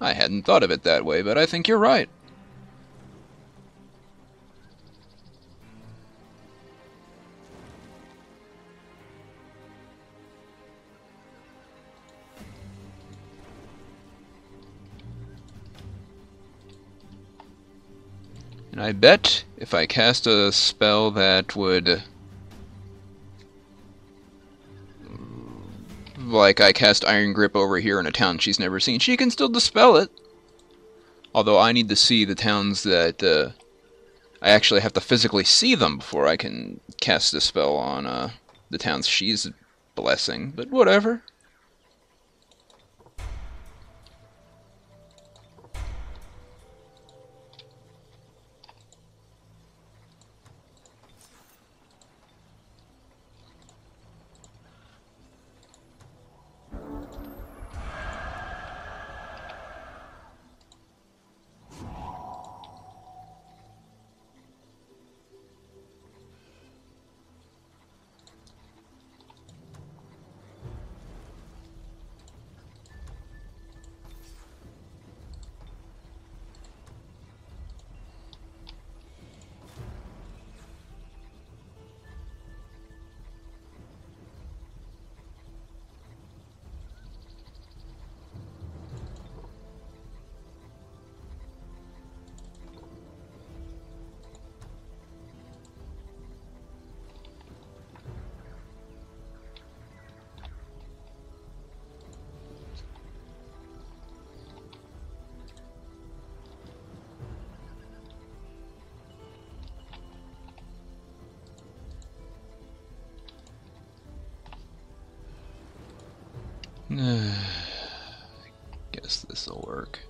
I hadn't thought of it that way, but I think you're right. And I bet if I cast a spell that would... Like I cast Iron Grip over here in a town she's never seen, she can still dispel it. Although I need to see the towns that... Uh, I actually have to physically see them before I can cast a spell on uh, the towns she's blessing. But whatever. Uh, guess this'll work.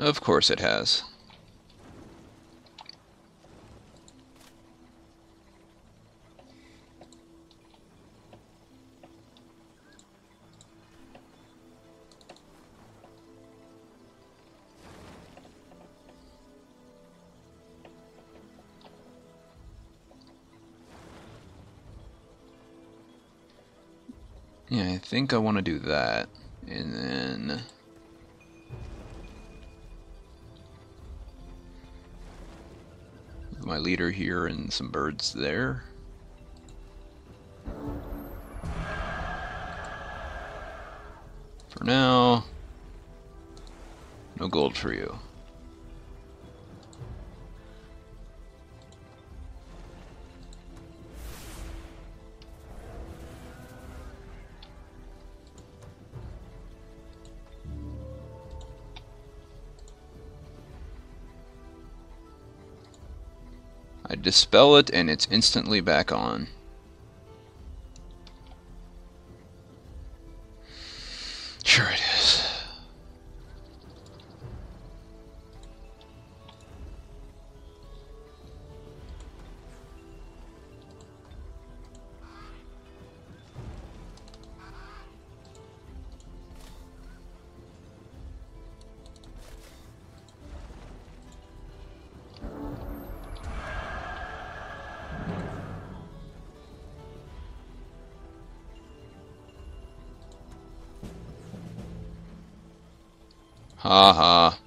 Of course it has. Yeah, I think I want to do that. And then... my leader here and some birds there. For now, no gold for you. I dispel it and it's instantly back on. 哈哈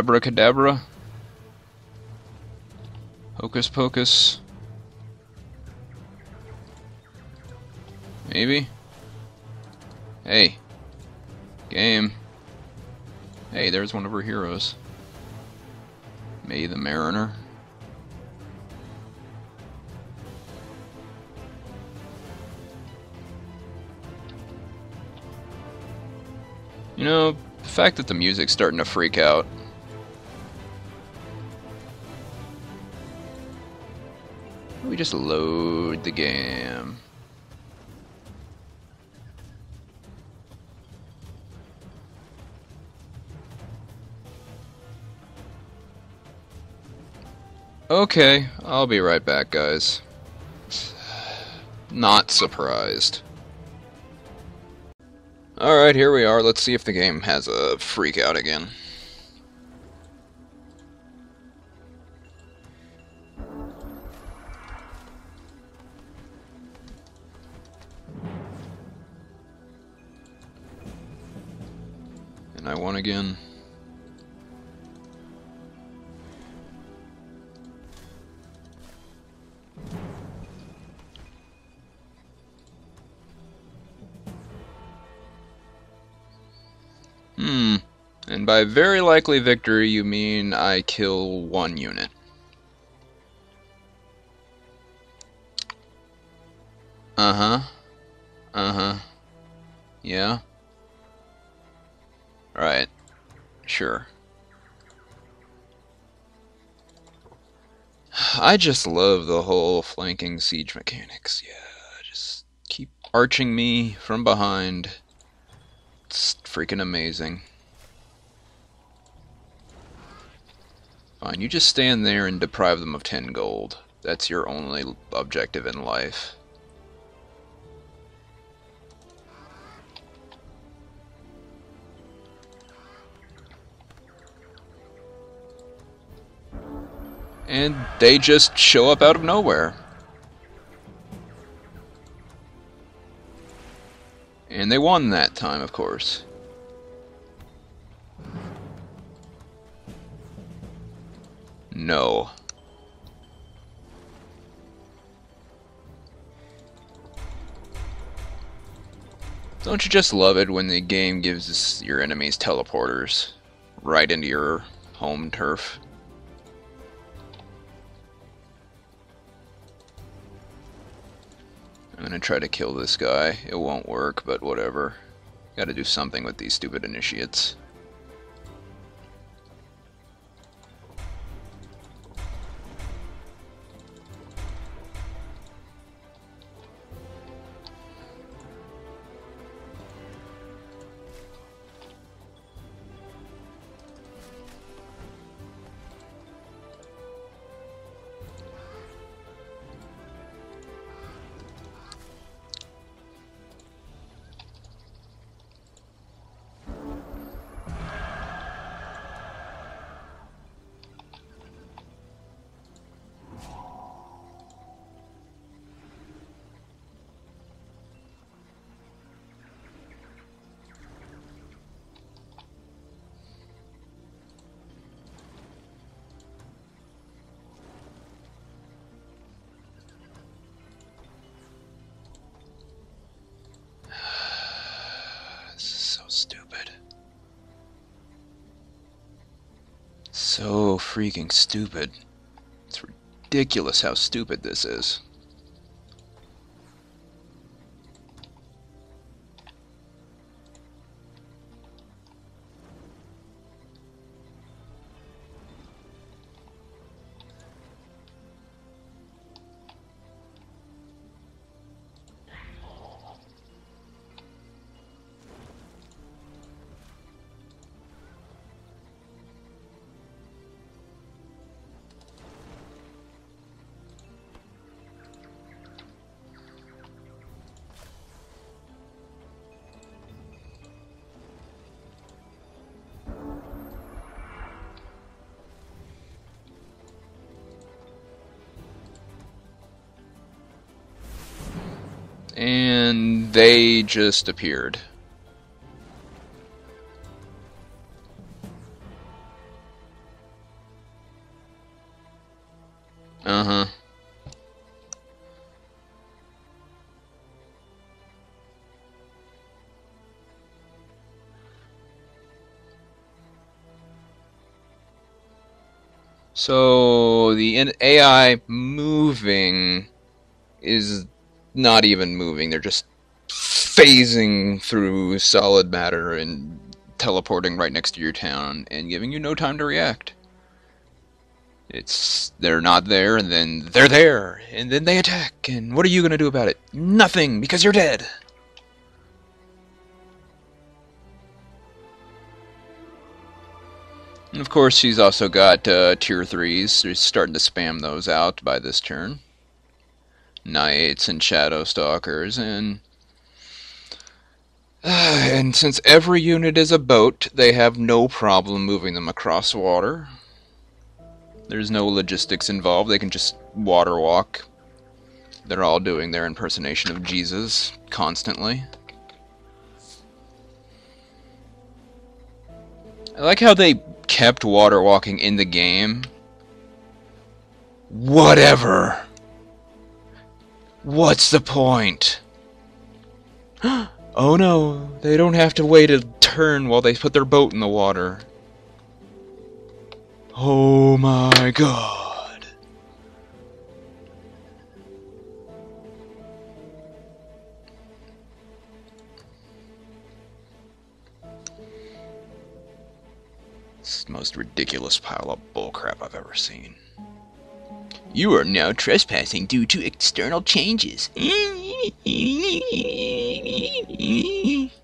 Abracadabra. Hocus Pocus. Maybe? Hey. Game. Hey, there's one of her heroes. May the Mariner. You know, the fact that the music's starting to freak out just load the game. Okay, I'll be right back, guys. Not surprised. Alright, here we are. Let's see if the game has a freak out again. Hmm. And by very likely victory, you mean I kill one unit. Uh-huh. Uh-huh. Yeah. Right. Sure. I just love the whole flanking siege mechanics. Yeah, just keep arching me from behind. It's freaking amazing. Fine, you just stand there and deprive them of 10 gold. That's your only objective in life. And they just show up out of nowhere. And they won that time, of course. No. Don't you just love it when the game gives your enemies teleporters right into your home turf? Gonna try to kill this guy. It won't work, but whatever. Gotta do something with these stupid initiates. So freaking stupid. It's ridiculous how stupid this is. And they just appeared. Uh huh. So the AI moving is not even moving. They're just phasing through solid matter and teleporting right next to your town and giving you no time to react. It's they're not there and then they're there and then they attack and what are you going to do about it? Nothing because you're dead. And of course, she's also got uh, tier 3s. She's starting to spam those out by this turn. Knights and Shadow Stalkers, and... And since every unit is a boat, they have no problem moving them across water. There's no logistics involved, they can just water walk. They're all doing their impersonation of Jesus constantly. I like how they kept water walking in the game. Whatever. What's the point? oh no, they don't have to wait a turn while they put their boat in the water. Oh my god. It's the most ridiculous pile of bullcrap I've ever seen. You are now trespassing due to external changes.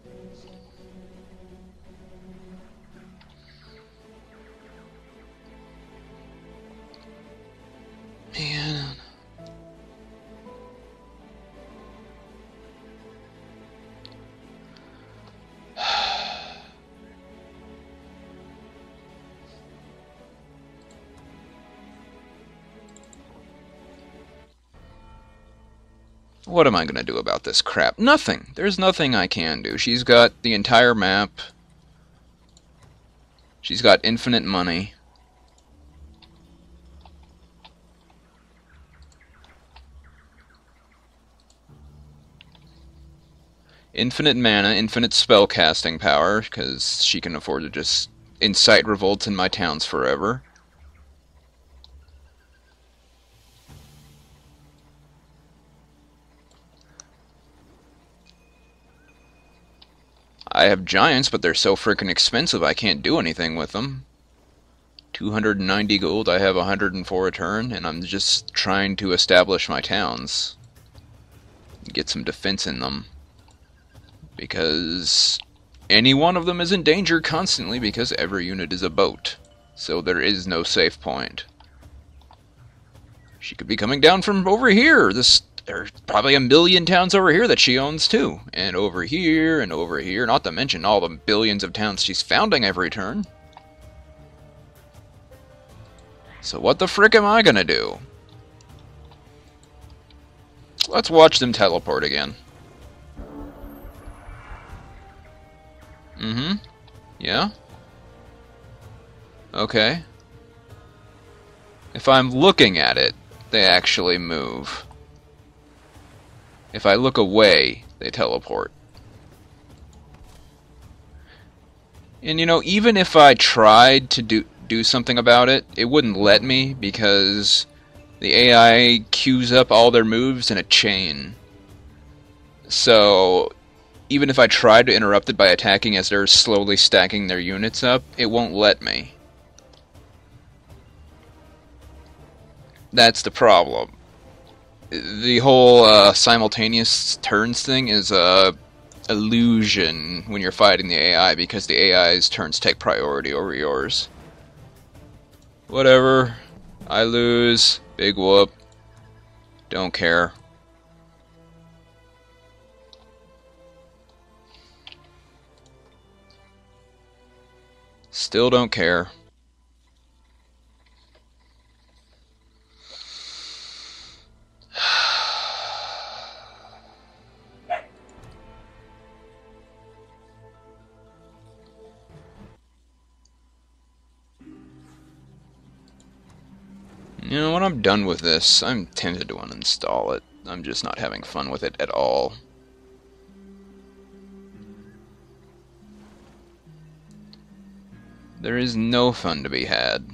What am I going to do about this crap? Nothing. There's nothing I can do. She's got the entire map. She's got infinite money. Infinite mana, infinite spell casting power, because she can afford to just incite revolts in my towns forever. I have giants, but they're so freaking expensive I can't do anything with them. 290 gold, I have 104 a turn, and I'm just trying to establish my towns. Get some defense in them. Because any one of them is in danger constantly because every unit is a boat. So there is no safe point. She could be coming down from over here. This there's probably a million towns over here that she owns too. And over here, and over here, not to mention all the billions of towns she's founding every turn. So what the frick am I gonna do? Let's watch them teleport again. Mm-hmm. Yeah? Okay. If I'm looking at it, they actually move. If I look away, they teleport. And you know, even if I tried to do do something about it, it wouldn't let me because the AI queues up all their moves in a chain. So even if I tried to interrupt it by attacking as they're slowly stacking their units up, it won't let me. That's the problem the whole uh, simultaneous turns thing is a illusion when you're fighting the AI because the AI's turns take priority over yours. Whatever. I lose. Big whoop. Don't care. Still don't care. You know, when I'm done with this, I'm tempted to uninstall it. I'm just not having fun with it at all. There is no fun to be had.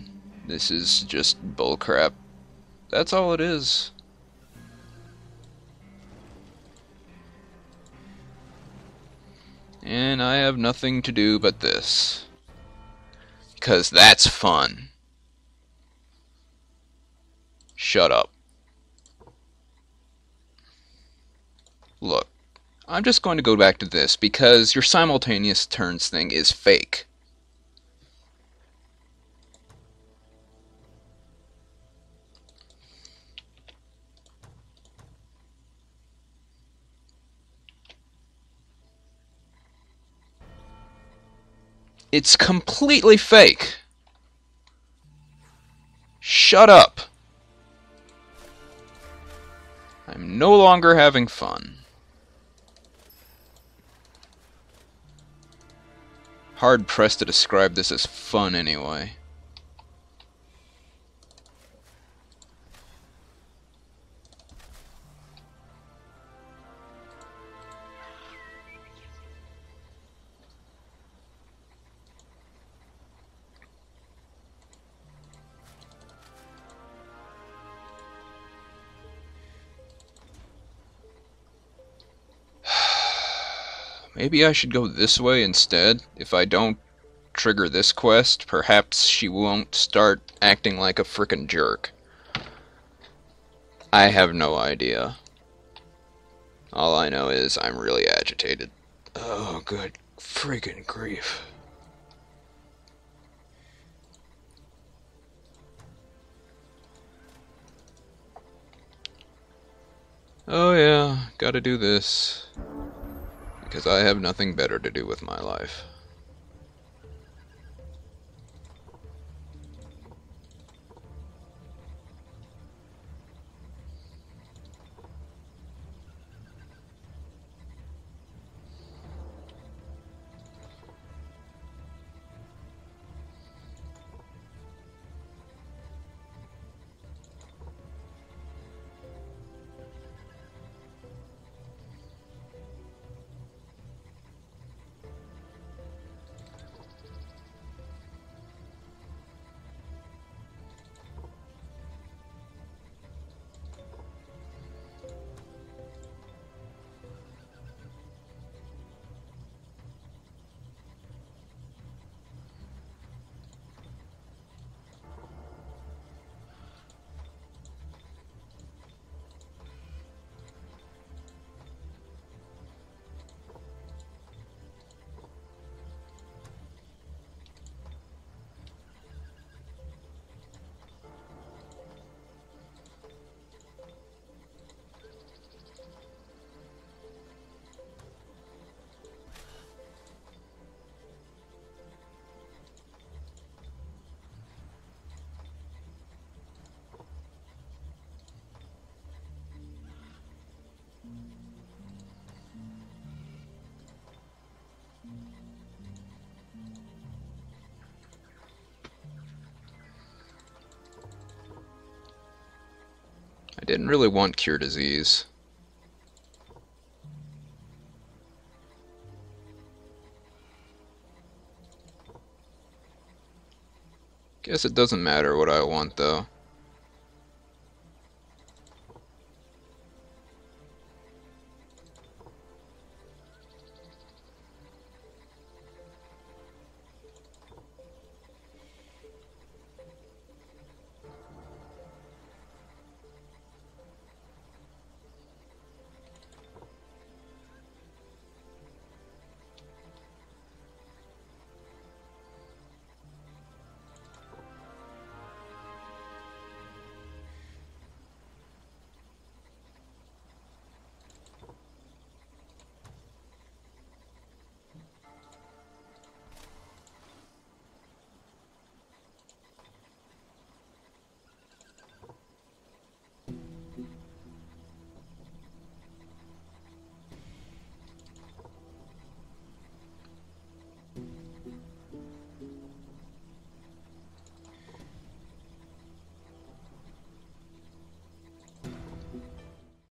This is just bullcrap. That's all it is. And I have nothing to do but this. Because that's fun. Shut up. Look, I'm just going to go back to this because your simultaneous turns thing is fake. It's completely fake. Shut up. I'm no longer having fun. Hard pressed to describe this as fun anyway. Maybe I should go this way instead. If I don't trigger this quest, perhaps she won't start acting like a frickin' jerk. I have no idea. All I know is I'm really agitated. Oh, good freaking grief. Oh yeah, gotta do this because I have nothing better to do with my life. I didn't really want cure disease. Guess it doesn't matter what I want though.